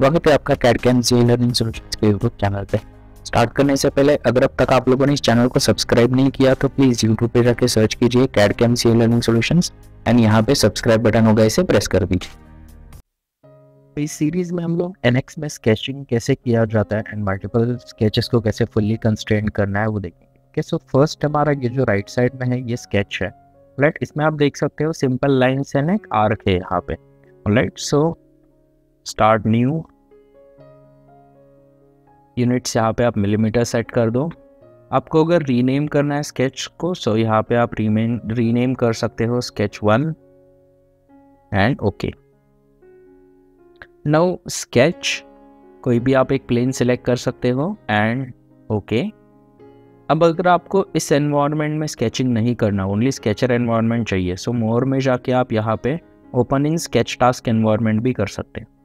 स्वागत है आपका CAD CAM C learning solutions के यूट्यूब चैनल पे। स्टार्ट करने से पहले, अगर अब तक आप लोगों ने इस चैनल को सब्सक्राइब नहीं किया तो प्लीज़ यूट्यूब पे जाके सर्च कीजिए CAD CAM C learning solutions and यहाँ पे सब्सक्राइब बटन होगा, इसे प्रेस कर दीजिए। इस सीरीज़ में हम लोग एनएक्स में स्केचिंग कैसे किया जाता है एंड मल्टीपल स्केचेस को कैसे फुल्ली कंस्ट्रेंट करना है, वो देखेंगे। सो फ़र्स्ट हमारा ये जो राइट साइड में है, ये स्केच है। राइट इसमें आप देख सकते हो सिंपल लाइन्स एंड एक आर्क है यहाँ पे। Right so start new units यहाँ पे आप मिलीमीटर सेट कर दो। आपको अगर रीनेम करना है स्केच को सो यहाँ पे आप रीमेन रीनेम कर सकते हो sketch one and okay now sketch कोई भी आप एक प्लेन सिलेक्ट कर सकते हो एंड ओके okay. अब अगर आपको इस एनवायरनमेंट में स्केचिंग नहीं करना ओनली स्केचर एनवायरनमेंट चाहिए सो मोर में जाके आप यहाँ पे open in sketch task environment भी कर सकते हैं।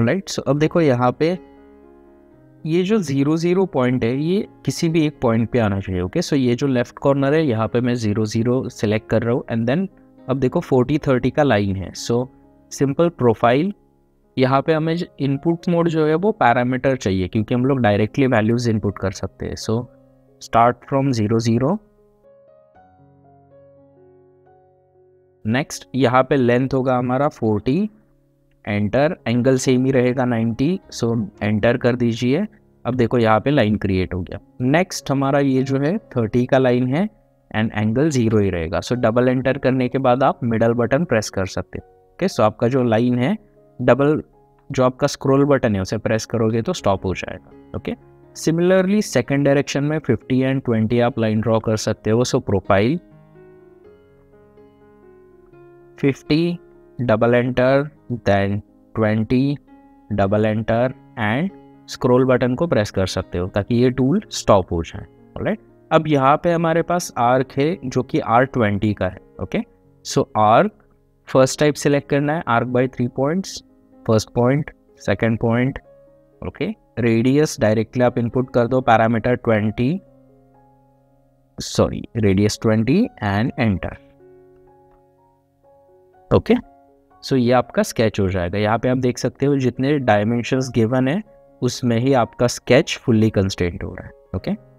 राइट सो अब देखो यहाँ पे ये जो ज़ीरो ज़ीरो पॉइंट है, ये किसी भी एक पॉइंट पे आना चाहिए ओके सो ये जो लेफ़्ट कॉर्नर है, यहाँ पे मैं ज़ीरो ज़ीरो सेलेक्ट कर रहा हूँ एंड देन अब देखो फोर्टी थर्टी का लाइन है। सो सिंपल प्रोफ़ाइल यहाँ पे हमें इनपुट मोड जो है वो पैरामीटर चाहिए, क्योंकि हम लोग डायरेक्टली वैल्यूज़ इनपुट कर सकते हैं। So start from zero zero next यहाँ पे लेंथ होगा हमारा फोर्टी एंटर एंगल सेम ही रहेगा नाइन्टी सो एंटर कर दीजिए। अब देखो यहाँ पे लाइन क्रिएट हो गया। नेक्स्ट हमारा ये जो है थर्टी का लाइन है एंड एंगल ज़ीरो ही रहेगा। सो डबल एंटर करने के बाद आप मिडल बटन प्रेस कर सकते हो। ओके सो आपका जो लाइन है डबल जो आपका स्क्रोल बटन है, उसे प्रेस करोगे तो स्टॉप हो जाएगा। ओके सिमिलरली सेकेंड डायरेक्शन में 50 एंड 20 आप लाइन ड्रॉ कर सकते हो। So profile 50 double enter then 20 double enter and scroll button को प्रेस कर सकते हो ताकि ये टूल स्टॉप हो जाए। राइट अब यहाँ पे हमारे पास आर्क है जो कि आर ट्वेंटी का है okay so arc first type select करना है arc by three points first point second point okay radius directly आप इनपुट कर दो parameter twenty sorry radius twenty and enter okay so ये आपका स्केच हो जाएगा यहाँ पे आप देख सकते हो जितने डायमेंशंस गिवन है, उसमें ही आपका स्केच फुल्ली कंस्टेंट हो रहा है ओके okay?